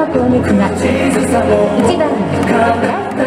の攻撃が1番